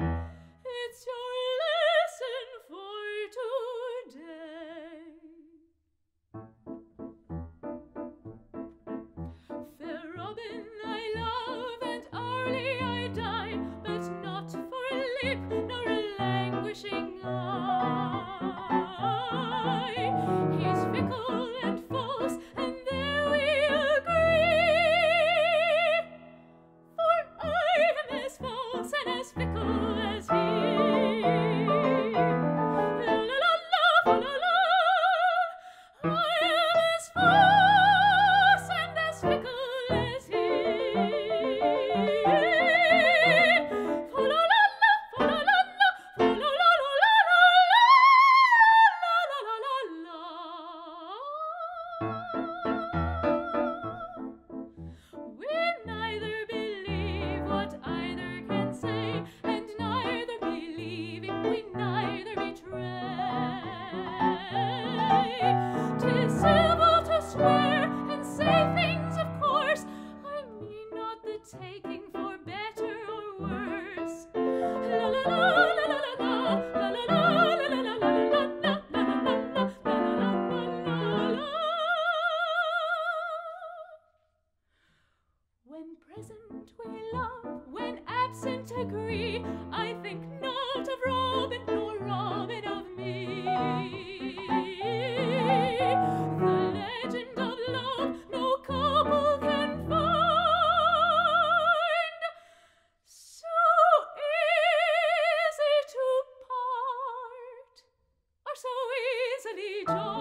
time. absent we love, when absent agree, I think not of Robin, nor Robin of me. The legend of love no couple can find, so easy to part, or so easily join.